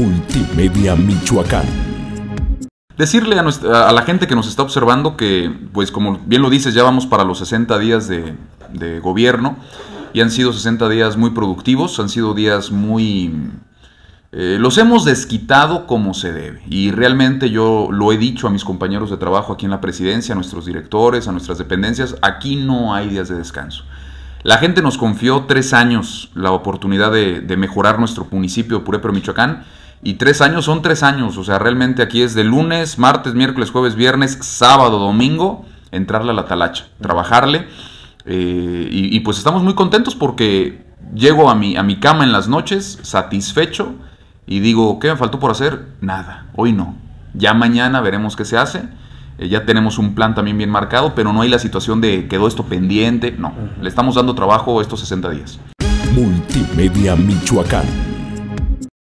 Multimedia Michoacán. Decirle a, la gente que nos está observando que, pues como bien lo dices, ya vamos para los 60 días de, gobierno y han sido 60 días muy productivos, han sido días muy... Eh, los hemos desquitado como se debe y realmente yo lo he dicho a mis compañeros de trabajo aquí en la presidencia, a nuestros directores, a nuestras dependencias, aquí no hay días de descanso. La gente nos confió tres años la oportunidad de, mejorar nuestro municipio de Michoacán y tres años son tres años, o sea, realmente aquí es de lunes, martes, miércoles, jueves, viernes, sábado, domingo, entrarle a la talacha, trabajarle eh, y, pues estamos muy contentos porque llego a mi, a mi cama en las noches satisfecho y digo, ¿qué me faltó por hacer? Nada, hoy no. Ya mañana veremos qué se hace. Eh, ya tenemos un plan también bien marcado, pero no hay la situación de quedó esto pendiente. No, le estamos dando trabajo estos 60 días. Multimedia Michoacán